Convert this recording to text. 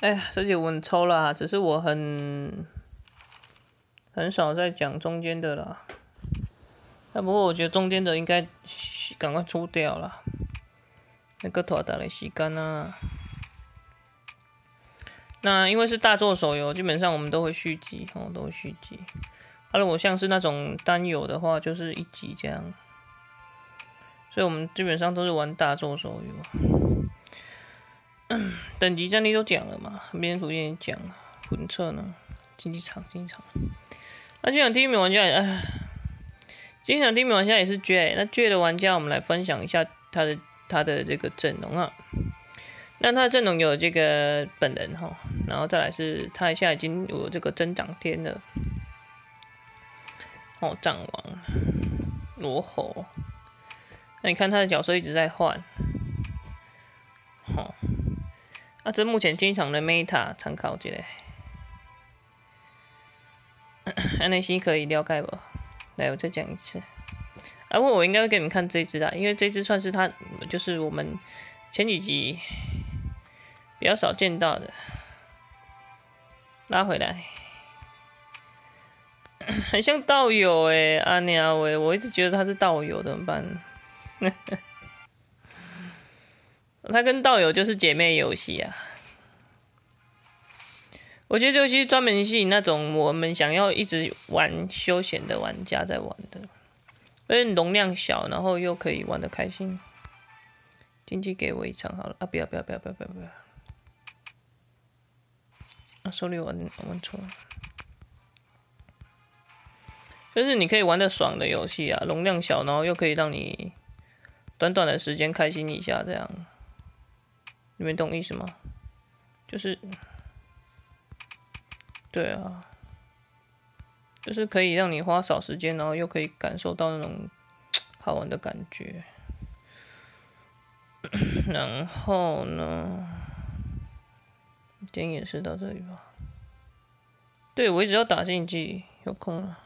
哎呀，这些我很抽啦，只是我很很少在讲中间的啦。那不过我觉得中间的应该赶快出掉了，那个拖大的时间啊。那因为是大作手游，基本上我们都会续集哦，都会续集。如果像是那种单游的话，就是一集这样。所以我们基本上都是玩大作手游。等级战力都讲了嘛，别人图也讲了，魂测呢，竞技场，竞技场。那经常第一名玩家，哎，经常第一名玩家也是 J。那 J 的玩家，我们来分享一下他的他的这个阵容啊。那他的阵容有这个本人哈，然后再来是他现在已经有这个增长天了。哦，战王，罗喉。那你看他的角色一直在换，好，啊，这目前经常的 meta 参考之类，安内西可以了解不？来，我再讲一次，啊，不过我应该会给你们看这只的，因为这只算是他，就是我们前几集比较少见到的，拉回来，很像道友诶，阿娘喂，我一直觉得他是道友，怎么办？他跟道友就是姐妹游戏啊！我觉得这游戏专门吸引那种我们想要一直玩休闲的玩家在玩的，而且容量小，然后又可以玩的开心。经济给我一场好了啊！不要不要不要不要不要不要！啊，手里玩玩错了，就是你可以玩的爽的游戏啊，容量小，然后又可以让你。短短的时间开心一下，这样，你们懂意思吗？就是，对啊，就是可以让你花少时间，然后又可以感受到那种好玩的感觉。然后呢，今天也是到这里吧。对，我一直要打竞技，有空了。